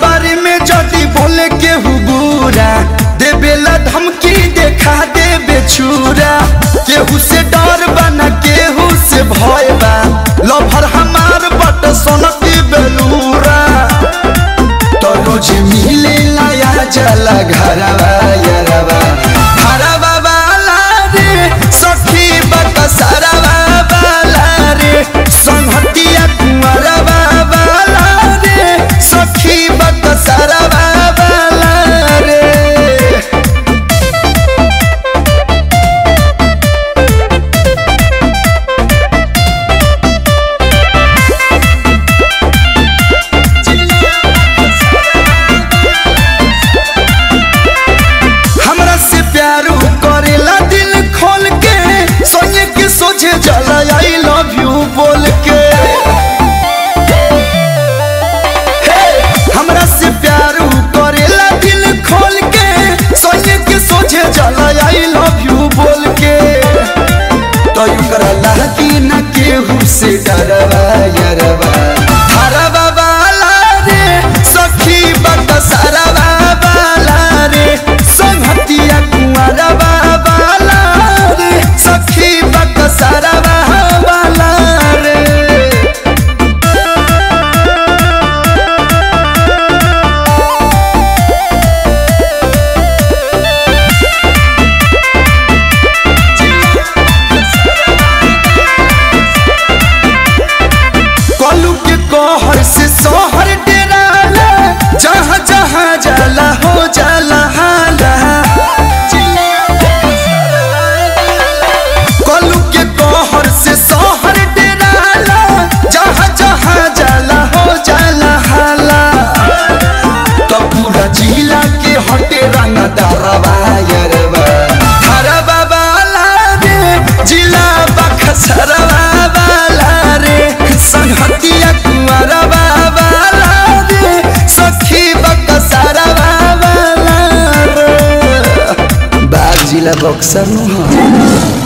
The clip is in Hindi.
बारे में जदी बोले के हुबूरा। देबेला धमकी देखा देबे छुरा। केहू से डर बना, केहू से भय बा। लभर हमार बट सोनती बेलू जाला। là vật sân hả